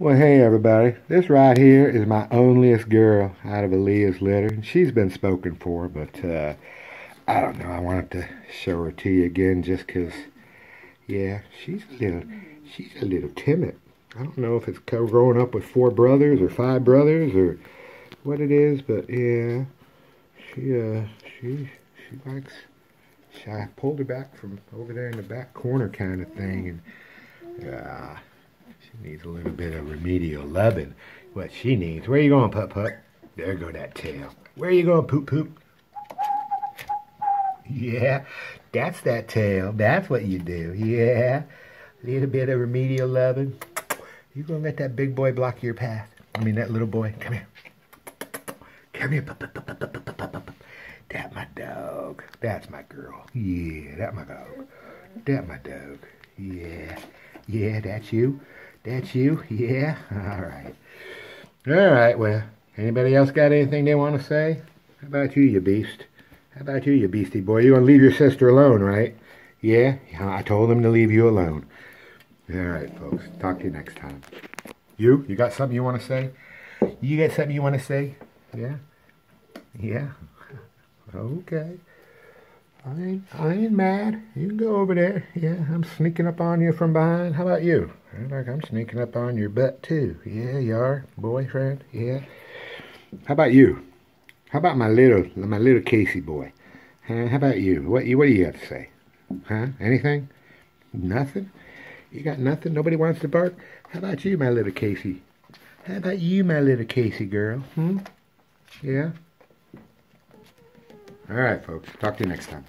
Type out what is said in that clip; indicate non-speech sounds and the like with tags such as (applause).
Well, hey everybody. This right here is my onlyest girl out of Aaliyah's litter. And she's been spoken for, but uh, I don't know. I wanted to show her to you again just because, yeah, she's a little, she's a little timid. I don't know if it's growing up with four brothers or five brothers or what it is, but yeah, she, uh, she, she likes, she, I pulled her back from over there in the back corner kind of thing, and yeah. She needs a little bit of remedial loving. What she needs. Where you going, Pup Pup? There go that tail. Where you going, Poop Poop? Yeah, that's that tail. That's what you do. Yeah, a little bit of remedial loving. You gonna let that big boy block your path? I mean, that little boy. Come here. Come here. Pup, pup, pup. That my dog. That's my girl. Yeah, that my dog. That my dog. Yeah. Yeah, that's you. That's you? Yeah? All right. All right, well, anybody else got anything they want to say? How about you, you beast? How about you, you beastie boy? You going to leave your sister alone, right? Yeah? I told them to leave you alone. All right, folks. Talk to you next time. You? You got something you want to say? You got something you want to say? Yeah? Yeah? (laughs) Okay. I ain't, I ain't mad. You can go over there. Yeah, I'm sneaking up on you from behind. How about you? Like I'm sneaking up on your butt too. Yeah, you are, boyfriend. Yeah. How about you? How about my little, my little Casey boy? Huh? How about you? What you, what do you have to say? Huh? Anything? Nothing? You got nothing? Nobody wants to bark? How about you, my little Casey? How about you, my little Casey girl? Hmm? Yeah? All right, folks. Talk to you next time.